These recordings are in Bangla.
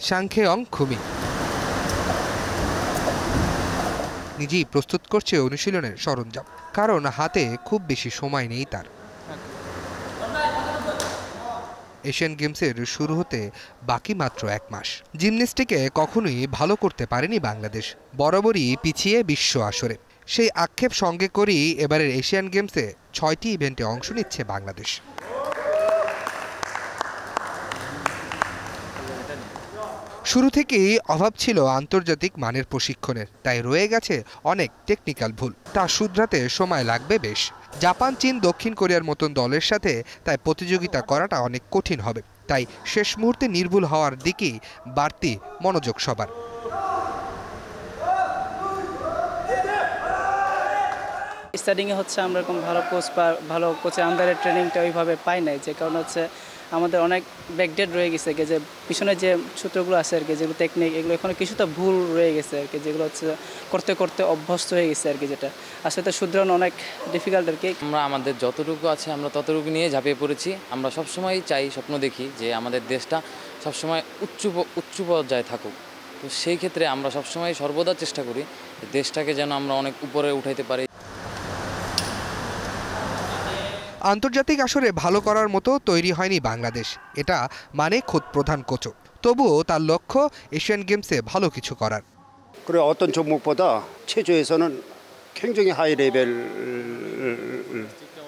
সাংখেয়ং খুমি নিজেই প্রস্তুত করছে অনুশীলনের সরঞ্জাম, কারণ হাতে খুব বেশি সময় নেই তার। এশিয়ান গেমসের শুরু হতে বাকি মাত্র এক মাস। জিমন্যাস্টিকে কখনোই ভালো করতে পারেনি বাংলাদেশ। বরাবরই পিছিয়ে বিশ্ব আসরে। সেই আক্ষেপ সঙ্গে করেই এবারের এশিয়ান গেমসে ছয়টি ইভেন্টে অংশ নিচ্ছে বাংলাদেশ। শুরু থেকেই অভাব ছিল আন্তর্জাতিক মানের প্রশিক্ষণের, তাই রয়ে গেছে অনেক টেকনিক্যাল ভুল। তা শুধরাতে সময় লাগবে বেশ। জাপান, চীন, দক্ষিণ কোরিয়ার মতন দলের সাথে তাই প্রতিযোগিতা করাটা অনেক কঠিন হবে। তাই শেষ মুহূর্তে নির্ভুল হওয়ার দিকেই বাড়তি মনোযোগ সবার। স্টার্টিংয়ে হচ্ছে আমরা এরকম ভালো কোচ ভালো কোচের আন্ডারে ট্রেনিংটা ওইভাবে পাই নাই। যে কারণ হচ্ছে আমাদের অনেক ব্যাকডেট রয়ে গেছে যে পিছনে যে সূত্রগুলো আছে আর কি, যেগুলো টেকনিক এগুলো এখনও কিছুটা ভুল রয়ে গেছে আর কি, যেগুলো হচ্ছে করতে করতে অভ্যস্ত হয়ে গেছে আর কি যেটা। আসলে তো শুধরানো অনেক ডিফিকাল্ট আর কি। আমরা আমাদের যতটুকু আছে আমরা ততটুকু নিয়ে ঝাঁপিয়ে পড়েছি। আমরা সবসময় চাই, স্বপ্ন দেখি যে আমাদের দেশটা সবসময় উচ্চ উচ্চ পর্যায়ে থাকুক। তো সেই ক্ষেত্রে আমরা সবসময় সর্বদা চেষ্টা করি দেশটাকে যেন আমরা অনেক উপরে উঠাইতে পারি। আন্তর্জাতিক আসরে ভালো করার মতো তৈরি হয়নি বাংলাদেশ এটা মানে খোদ প্রধান কোচও তবুও তার লক্ষ্য এশিয়ান গেমসে ভালো কিছু করার 그리고 어떤 종목보다 체조에서는 굉장히 하이 레벨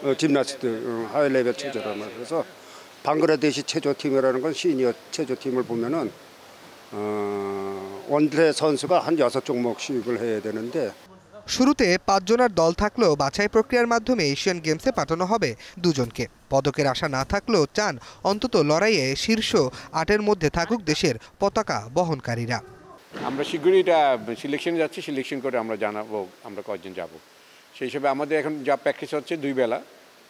어, 짐나스트 어, 하이 레벨 체조란 말이에요. 그래서 방글라데시 체조팀이라는 건 시니어 체조팀을 보면은 어, 원래 선수가 한 여섯 종목씩을 해야 되는데 শুরুতে পাঁচজনের দল থাকলেও বাছাই প্রক্রিয়ার মাধ্যমে এশিয়ান গেমসে পাঠানো হবে দুজনকে। পদকের আশা না থাকলেও চান অন্তত লড়াইয়ে শীর্ষ আটের মধ্যে থাকুক দেশের পতাকা বহনকারীরা। আমরা শীঘ্রই এটা সিলেকশনে যাচ্ছি সিলেকশন করে আমরা জানাব আমরা কয়জন যাব। সেই হিসেবে আমাদের এখন যা প্র্যাকটিস হচ্ছে দুই বেলা।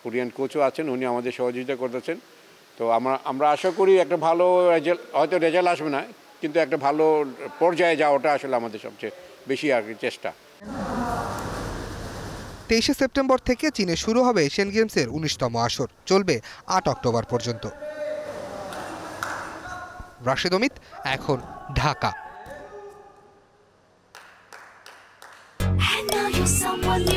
কোরিয়ান কোচও আছেন, উনি আমাদের সহযোগিতা করতেছেন। তো আমরা আমরা আশা করি একটা ভালো রেজাল্ট হয়তো রেজাল্ট আসবে না, কিন্তু একটা ভালো পর্যায়ে যাওয়াটা আসলে আমাদের সবচেয়ে বেশি আর চেষ্টা। তেইশে সেপ্টেম্বর থেকে চীনে শুরু হবে এশিয়ান গেমসের উনিশতম আসর। চলবে আট অক্টোবর পর্যন্ত। রাশেদ অমিত, এখন ঢাকা। Someone